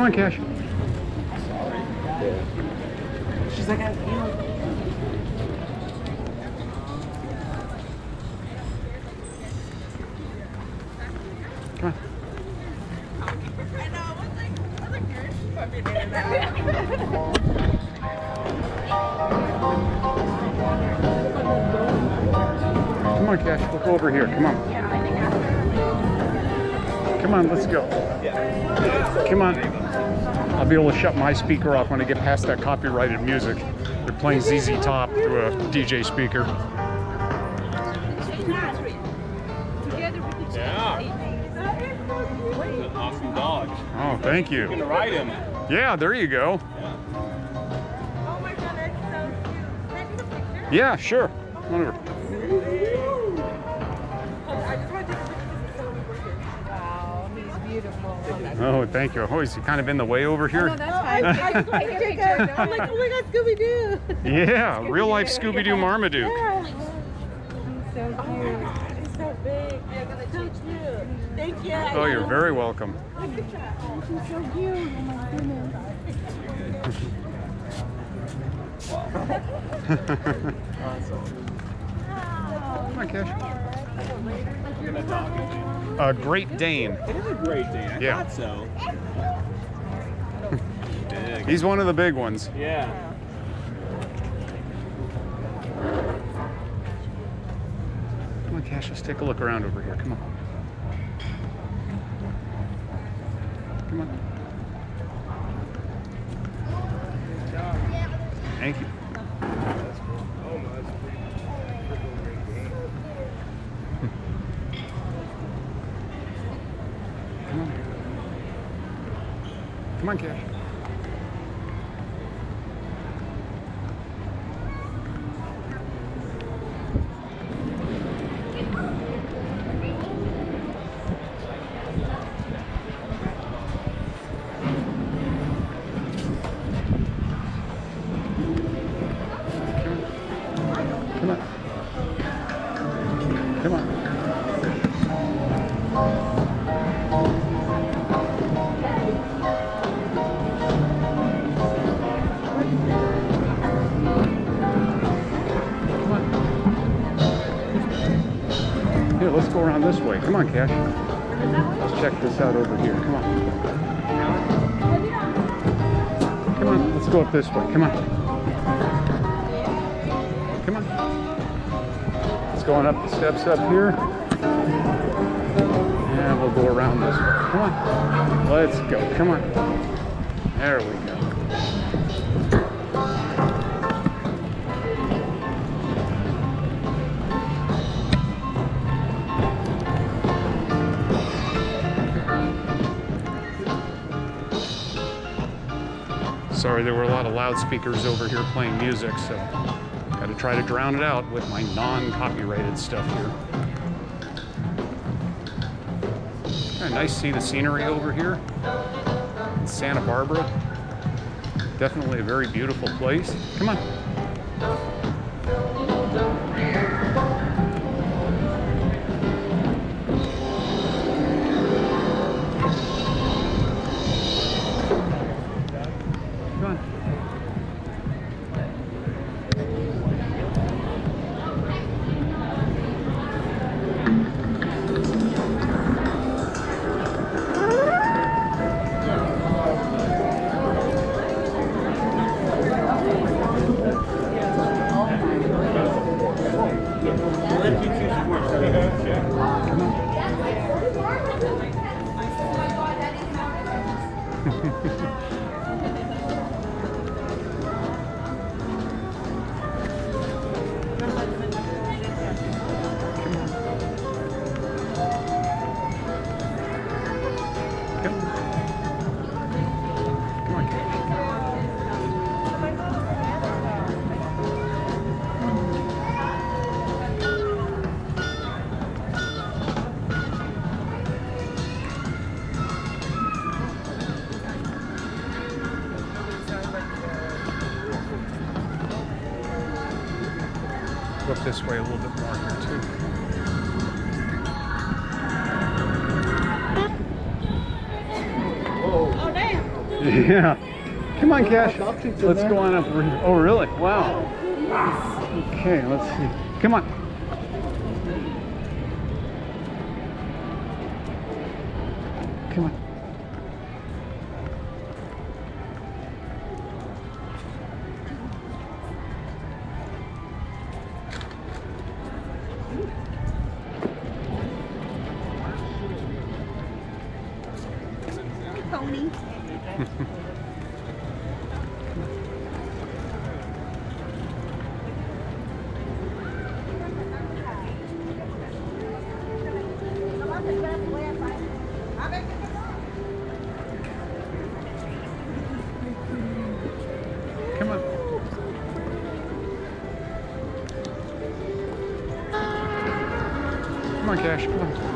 Come on, Cash. She's like, I, you know. Come on. I know. I was like, I was like, you're fucking in that. Come on, Cash. Look over here. Come on. Come on, let's go. Come on. I'll be able to shut my speaker off when I get past that copyrighted music. They're playing ZZ Top through a DJ speaker. Together we could Yeah. Awesome dog. Oh, thank You you. can ride him. Yeah, there you go. Oh my god, that's so cute. Can I take a picture? Yeah, sure. Whatever. Oh, thank you. Oh, is he kind of in the way over here? I, I just want to take a I'm like, oh my god, Scooby Doo. Yeah, real life Scooby Doo Marmaduke. Yeah. Oh, he's so cute. Oh my god, he's so big. Yeah, so cute. Thank you. Oh, you're very welcome. Look at that. Oh, so cute. Oh my goodness. Come on, Cash. Look at that dog. A Great Dane. It is a great day. I Yeah. thought so. He's one of the big ones. Yeah. Come on, Cash. Let's take a look around over here. Come on. Come on. Thank you. Come on. Come Here, let's go around this way. Come on, Cash. Let's check this out over here. Come on. Come on, let's go up this way. Come on. Come on. Let's go on up the steps up here. And we'll go around this way. Come on. Let's go. Come on. There we go. Sorry, there were a lot of loudspeakers over here playing music, so got to try to drown it out with my non-copyrighted stuff here. Kinda nice to see the scenery over here Santa Barbara. Definitely a very beautiful place. Come on. Up this way a little bit more here too. Oh, damn. Yeah. Come on, Cash. Let's go on up. Oh, really? Wow. Okay, let's see. Come on. Come on. Come on, Cash. Come on.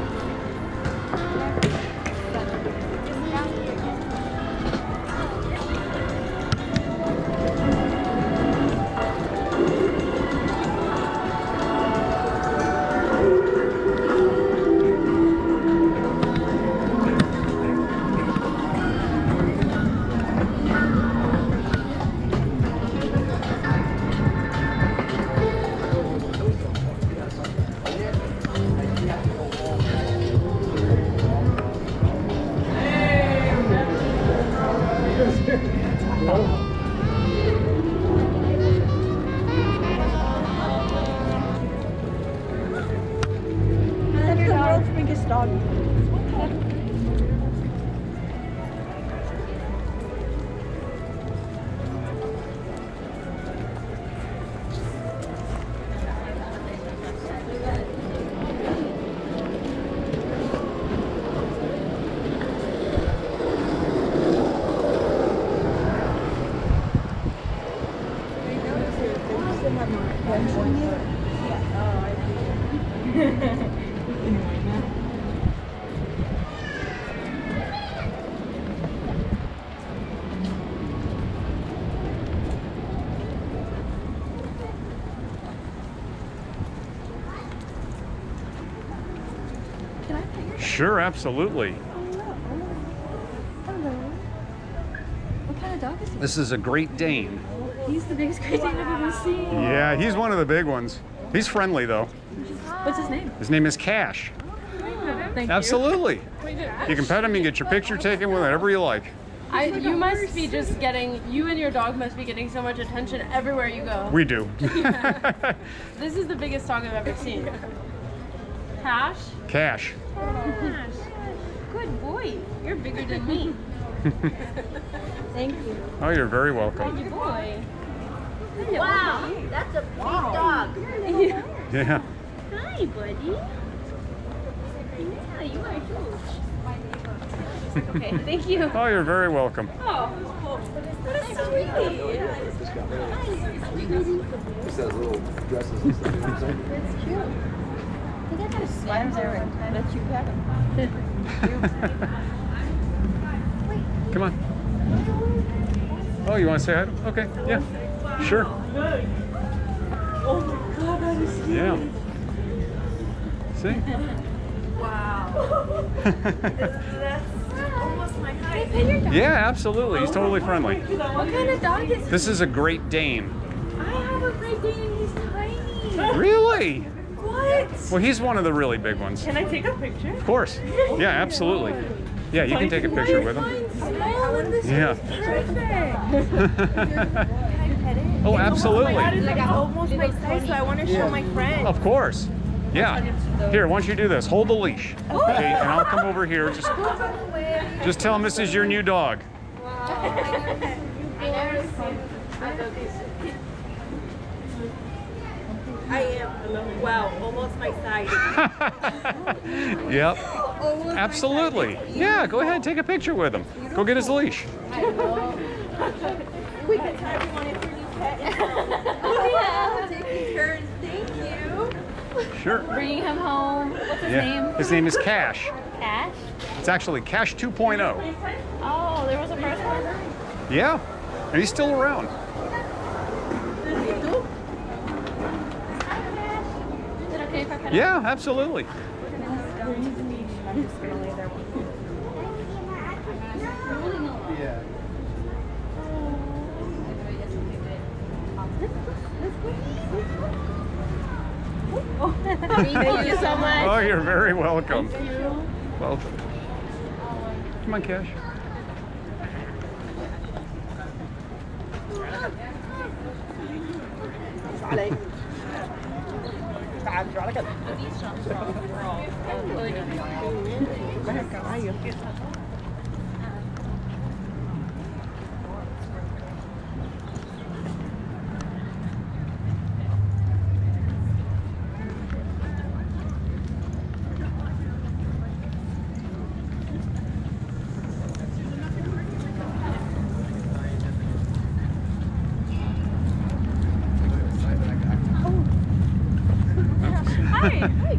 Biggest Sure, absolutely. Hello. What kind of dog is he? This is a Great Dane. He's the biggest Great Dane I've ever seen. Yeah, he's one of the big ones. He's friendly though. What's his name? His name is Cash. Thank Absolutely. You can pet him, you can get your picture taken with whatever you like. I, you must be just getting, you and your dog must be getting so much attention everywhere you go. We do. This is the biggest dog I've ever seen. Cash? Cash. Cash. Good boy. You're bigger than me. Thank you. Oh, you're very welcome. Good boy. Wow, that's a big dog. Yeah. Hi, buddy. Yeah, you are huge. Okay, thank you. Oh, you're very welcome. Oh, what a sweetie. Just those little dresses and stuff. you know what I'm saying? That's cute. I think I got a sweater there. Let you pet him. Come on. Oh, you want to say hi? to- Okay. Yeah. Sure. Oh my god, that is cute. Yeah. See? That's almost my height. Yeah, absolutely. He's totally friendly. What kind of dog is This is a Great Dane. I have a Great Dane and he's tiny. Really? What? Well, he's one of the really big ones. Can I take a picture? Of course. Yeah, absolutely. Yeah, you can take a picture with him. Small and this Yeah. perfect. Can I pet it? Oh, absolutely. Like almost my size, so I want to show my friend. Of course. Yeah. Here, why don't you do this? Hold the leash. Oh. Okay, and I'll come over here. Just, just tell him this is your new dog. I am. Wow, almost my size. Yep. Absolutely. Yeah, go ahead, and take a picture with him. Go get his leash. We can tell everyone it's your new pet. yeah, taking turns. Thank you. Sure. Bringing him home. What's his Yeah. name? His name is Cash. Cash. It's actually Cash 2.0. Oh, there was a first one? Yeah. And he's still around. Yeah, absolutely. Thank you so much. Oh, you're very welcome. Thank you. Welcome. Come on, Cash. Charlie. Andronica.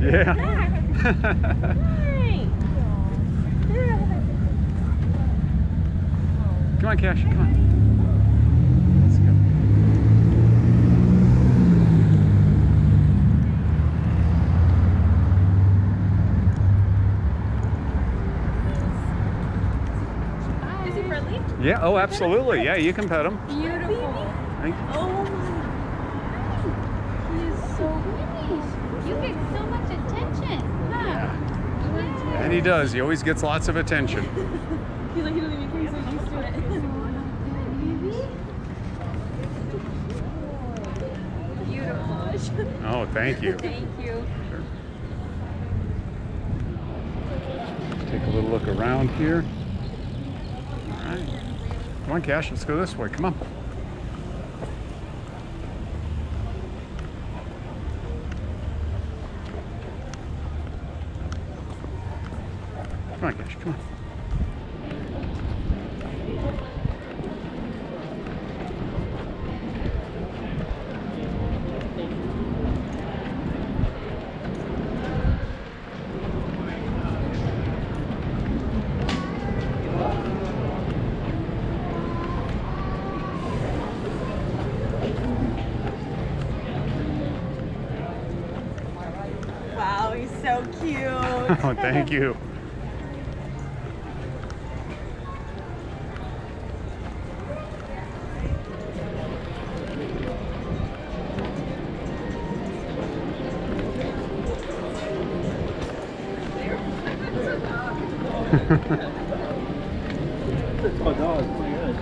Yeah. Come on, Cash. Come on. Let's go. Is he friendly? Yeah. Oh, absolutely. Yeah, you can pet him. Beautiful. Thank- you. Oh my. He is so nice. You get so much attention. Huh? And he does. He always gets lots of attention. He like he doesn't even care. He's like used to it. Beautiful. Oh, thank you. Thank you. Take a little look around here. All right. Come on, Cash. Let's go this way. Come on. Come on, Cash. Come on. Wow, he's so cute. Oh, thank you. Oh, it's pretty good.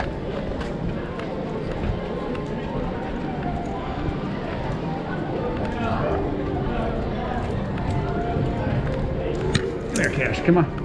There, Cash. Come on.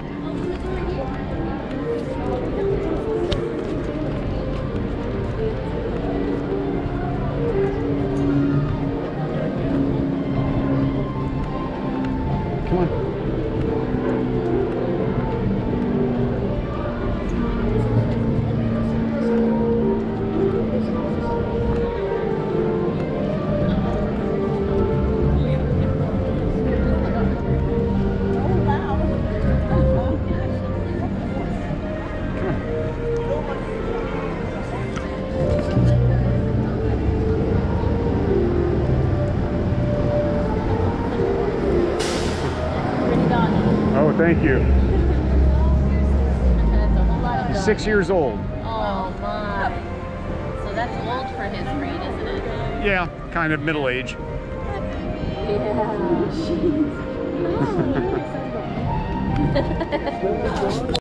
Thank you. He's six years old. Oh my. So that's old for his breed, isn't it? Yeah, kind of middle age. Yeah.